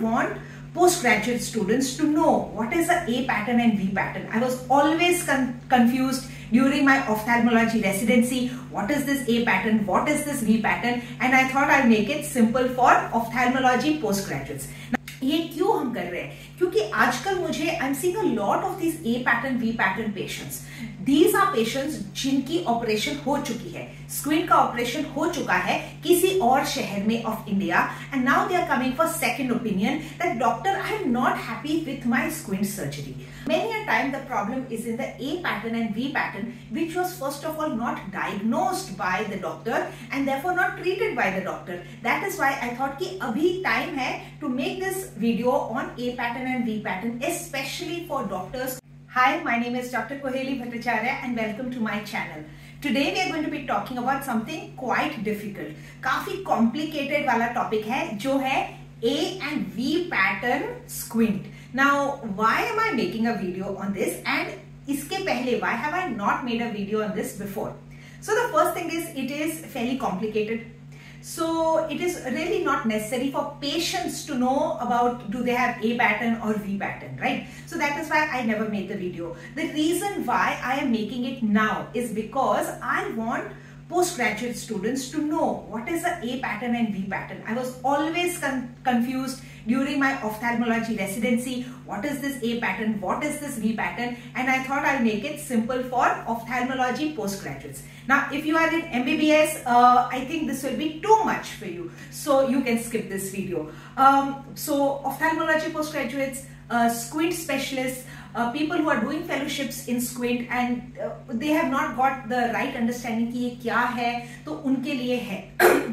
want postgraduate students to know what is the A pattern and V pattern. I was always con confused during my ophthalmology residency. What is this A pattern? What is this V pattern? And I thought I'd make it simple for ophthalmology postgraduates. Now, ये क्यों हम कर रहे हैं क्योंकि आजकल मुझे I am see a lot of this A pattern V pattern patients these are patients जिनकी ऑपरेशन हो चुकी है. स्क्रीन का ऑपरेशन हो चुका है किसी और शहर में of India and now they are coming for second opinion that doctor I am not happy with my screen surgery many a time the problem is in the A pattern and V pattern which was first of all not diagnosed by the doctor and therefore not treated by the doctor that is why I thought कि अभी time है to make this video on A pattern and V pattern especially for doctors Hi, my name is Dr. Koheli Bhattacharya and welcome to my channel. Today we are going to be talking about something quite difficult. काफ़ी complicated वाला topic है जो है A and V pattern squint. Now, why am I making a video on this and इसके पहले why have I not made a video on this before? So the first thing is it is fairly complicated so it is really not necessary for patients to know about do they have A pattern or V pattern, right? So that is why I never made the video. The reason why I am making it now is because I want postgraduate students to know what is the A pattern and V pattern. I was always con confused during my ophthalmology residency. What is this A pattern? What is this B pattern? And I thought I'll make it simple for ophthalmology postgraduates. Now, if you are in MBBS, uh, I think this will be too much for you. So you can skip this video. Um, so ophthalmology postgraduates, uh, squint specialists, uh, people who are doing fellowships in squint and uh, they have not got the right understanding कि ये क्या है तो उनके लिए है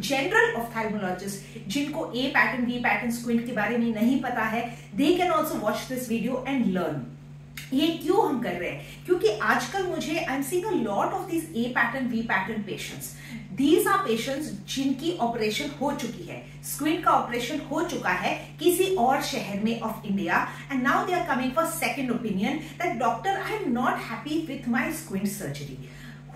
general ophthalmologists जिनको A pattern B pattern squint के बारे में नहीं पता है they can also watch this video and learn ये क्यों हम कर रहे हैं? क्योंकि आजकल मुझे I am seeing a lot of this A pattern V pattern patients these are patients जिनकी ऑपरेशन हो चुकी है. स्क्वीन का ऑपरेशन हो चुका है किसी और शहर में of India and now they are coming for second opinion that doctor I am not happy with my squint surgery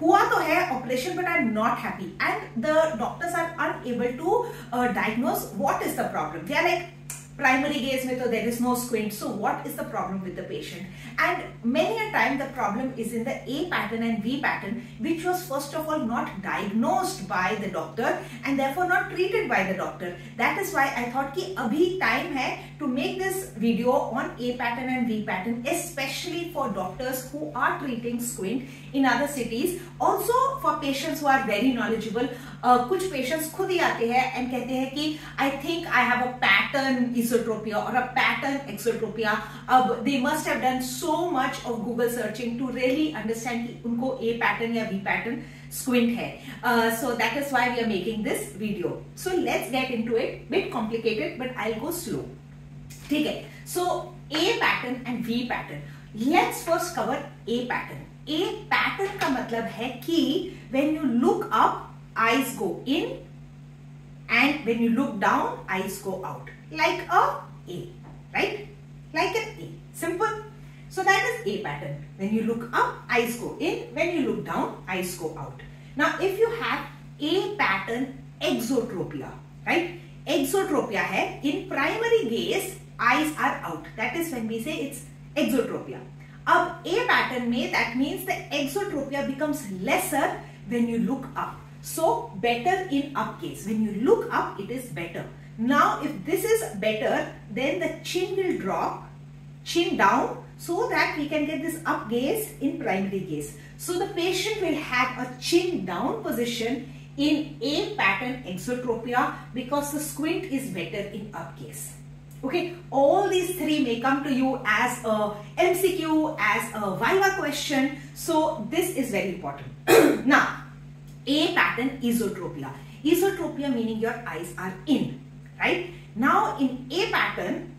हुआ तो है operation but I am not happy and the doctors are unable to diagnose what is the problem they are like primary gaze method there is no squint so what is the problem with the patient and many a time the problem is in the a pattern and v pattern which was first of all not diagnosed by the doctor and therefore not treated by the doctor that is why i thought ki abhi time hai to make this video on a pattern and v pattern especially for doctors who are treating squint in other cities also for patients who are very knowledgeable uh, कुछ patients खुद ही आते हैं and कहते हैं कि I think I have a pattern isotropia or a pattern exotropia. अब they must have done so much of Google searching to really understand कि उनको A pattern या V pattern squint है. Uh, so that is why we are making this video. So let's get into it. Bit complicated but I'll go slow. ठीक है. So A pattern and V pattern. Let's first cover A pattern. A pattern का मतलब है कि when you look up, eyes go in and when you look down, eyes go out like a A, right? Like an A. Simple. So that is A pattern. When you look up, eyes go in. When you look down, eyes go out. Now, if you have A pattern exotropia, right? Exotropia hai, in primary gaze, eyes are out. That is when we say it's exotropia. अब A pattern में that means the exotropia becomes lesser when you look up. So better in up gaze. When you look up, it is better. Now, if this is better, then the chin will drop, chin down, so that we can get this up gaze in primary gaze. So, the patient will have a chin down position in A pattern exotropia because the squint is better in up gaze. Okay, all these three may come to you as a MCQ, as a Viva question. So, this is very important. now, A pattern esotropia. Esotropia meaning your eyes are in right? Now in A pattern,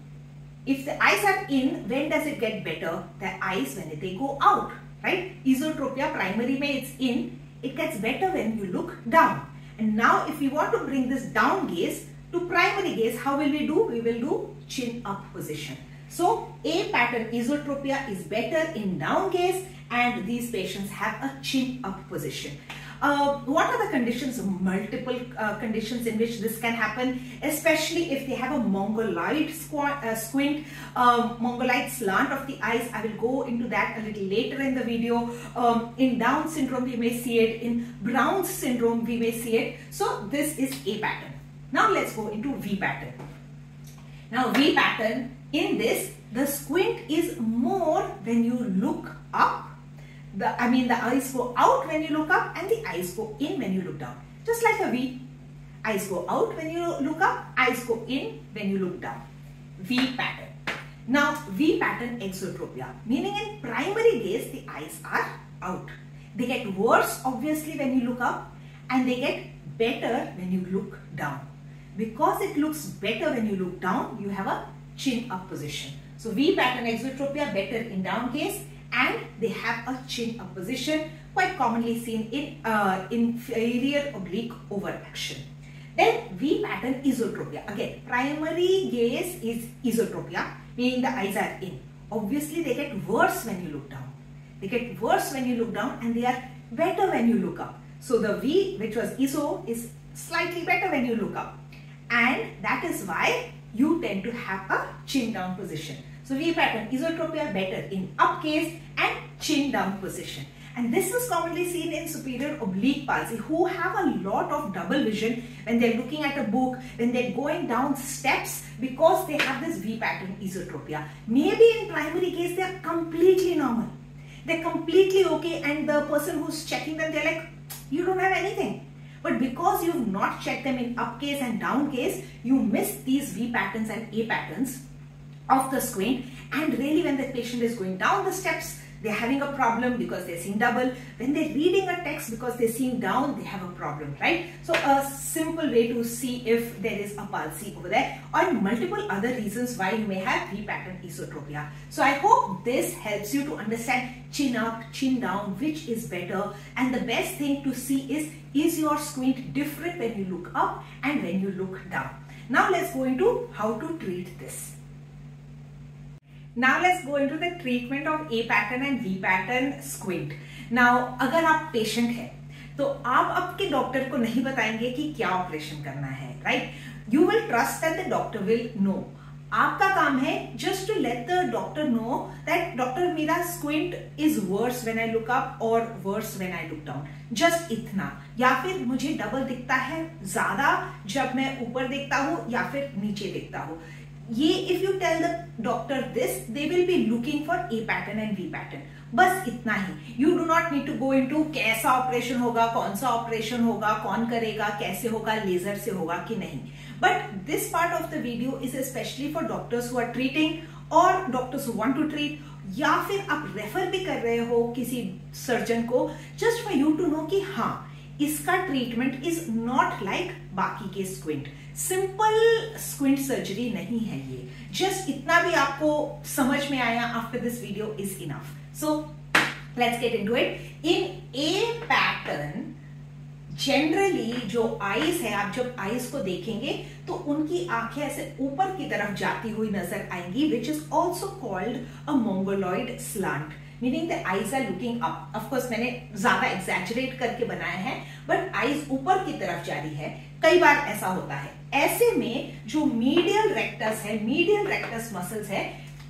if the eyes are in, when does it get better? The eyes when they go out, right? Esotropia primary may it's in, it gets better when you look down. And now if we want to bring this down gaze to primary gaze, how will we do? We will do chin up position. So A pattern isotropia is better in down gaze and these patients have a chin up position. Uh, what are the conditions? Multiple uh, conditions in which this can happen, especially if they have a mongoloid uh, squint, um, mongoloid slant of the eyes. I will go into that a little later in the video. Um, in Down syndrome, we may see it. In Brown's syndrome, we may see it. So this is A pattern. Now let's go into V pattern. Now V pattern, in this, the squint is more when you look up the I mean the eyes go out when you look up and the eyes go in when you look down. Just like a V. Eyes go out when you look up, eyes go in when you look down. V pattern. Now V pattern exotropia, meaning in primary gaze the eyes are out. They get worse obviously when you look up and they get better when you look down. Because it looks better when you look down, you have a chin up position. So V pattern exotropia better in down gaze and they have a chin up position quite commonly seen in uh, inferior oblique overaction. Then V pattern isotropia. Again, primary gaze is isotropia, meaning the eyes are in. Obviously, they get worse when you look down. They get worse when you look down and they are better when you look up. So the V, which was iso, is slightly better when you look up. And that is why you tend to have a chin down position. So V pattern, isotropia better in up gaze and chin down position. And this is commonly seen in superior oblique palsy who have a lot of double vision when they're looking at a book, when they're going down steps because they have this V pattern isotropia. Maybe in primary case they are completely normal. They're completely okay and the person who's checking them, they're like, you don't have anything. But because you've not checked them in up gaze and down gaze, you miss these V patterns and A patterns of the squint and really when the patient is going down the steps they're having a problem because they're seeing double. When they're reading a text because they're seeing down, they have a problem, right? So a simple way to see if there is a palsy over there or multiple other reasons why you may have V-pattern esotropia. So I hope this helps you to understand chin up, chin down, which is better. And the best thing to see is, is your squint different when you look up and when you look down. Now let's go into how to treat this. Now let's go into the treatment of A pattern and V pattern squint. Now, अगर आप patient हैं तो आप आपके doctor को नहीं बताएँगे कि क्या ऑपरेशन करना है right you will trust that the doctor will know आपका काम है just to let the doctor know that doctor मेरा squint is worse when I look up और worse when I look down just इतना. या फिर मुझे डबल दिखता है, ज़्यादा जब मैं ऊपर देखता हूँ या फिर नीचे देखता हूँ. ये if you tell the doctor this they will be looking for A pattern and V pattern बस इतना ही। You do not need to go into कैसा ऑपरेशन होगा, कौन सा ऑपरेशन होगा, कौन करेगा, कैसे होगा लेजर से होगा कि नहीं। But this part of the video is specially for doctors who are treating और doctors who want to treat या फिर आप रेफर भी कर रहे हो किसी सर्जन को just for you to know कि हाँ इसका ट्रीटमेंट इज़ नॉट लाइक बाकी के स्क्विंट सिंपल स्क्विंट सर्जरी नहीं है ये. जस्ट इतना भी आपको समझ में आया after this video is enough so let's get into it in A pattern generally जो आईज है, आप जब आईज को देखेंगे तो उनकी आँखें ऐसे ऊपर की तरफ़ जाती हुई नज़र आएँगी which is also called a mongoloid slant meaning the eyes are looking up of course मैंने ज़्यादा एग्जैचुरेट करके बनाया है बट आईज ऊपर की तरफ़ जा रही है। कई बार ऐसा होता है। ऐसे में जो मीडियल रेक्टस है मीडियल रेक्टस मसल्स है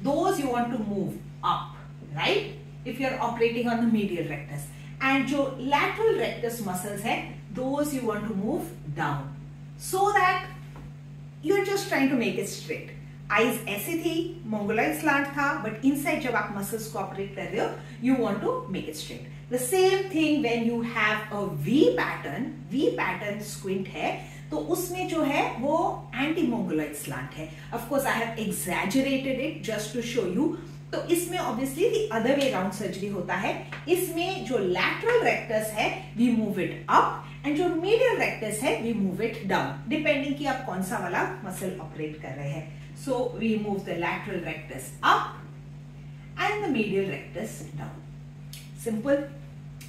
those you want to move up right if you are operating on the medial rectus and जो लैटरल रेक्टस मसल्स है those you want to move down so that you are just trying to make it straight eyes ऐसी थी mongoloid slant था but inside जब आप muscles को operate कर रहे हो you want to make it straight the same thing when you have a V pattern V pattern squint है तो उसमें जो है वो एंटी मोंगोलाइज स्लांट है of course I have exaggerated it just to show you तो इसमें obviously the other way round surgery होता है. इसमें जो लैटरल रेक्टस है we move it up and जो मीडियल रेक्टस है we move it down depending कि आप कौन सा वाला मसल ऑपरेट कर रहे हैं. So we move the lateral rectus up and the medial rectus down. Simple.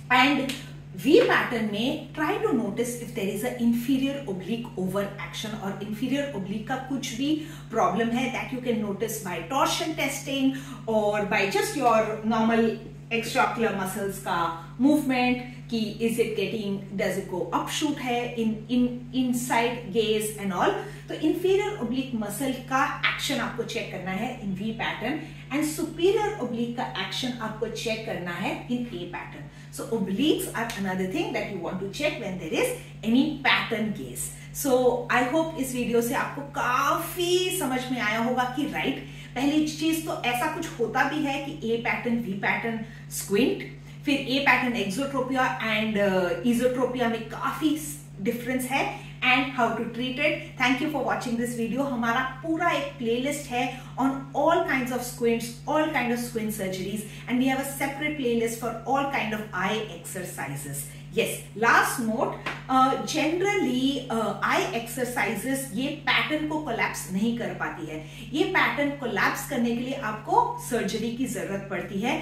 And V pattern may try to notice if there is an inferior oblique over action or inferior oblique का कुछ भी problem है that you can notice by torsion testing or by just your normal extraocular muscles का movement कि is it getting does it go up shoot है in in inside gaze and all तो inferior oblique muscle का action आपको check करना है in V pattern and superior oblique का action आपको चेक करना है in A pattern so obliques are another thing that you want to check when there is any pattern gaze so I hope इस video से आपको काफ़ी समझ में आया होगा कि राइट right, पहली चीज़ तो ऐसा कुछ होता भी है कि A pattern V pattern squint फिर A pattern exotropia and esotropia में काफ़ी डिफरेंस है and how to treat it thank you for watching this video हमारा पूरा एक प्लेलिस्ट है on all kind of squints all kind of squint surgeries and we have a separate playlist for all kind of eye exercises yes last note uh, generally uh, eye exercises ये pattern को collapse नहीं कर पाती है ये pattern collapse करने के लिए आपको सर्जरी की ज़रूरत पड़ती है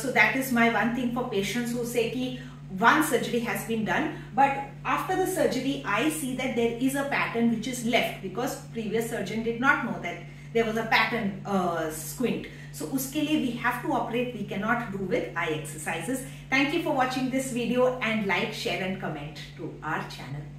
so that is my one thing for patients who say कि one surgery has been done but after the surgery i see that there is a pattern which is left because previous surgeon did not know that there was a pattern uh, squint so uske liye we have to operate we cannot do with eye exercises. Thank you for watching this video and like share and comment to our channel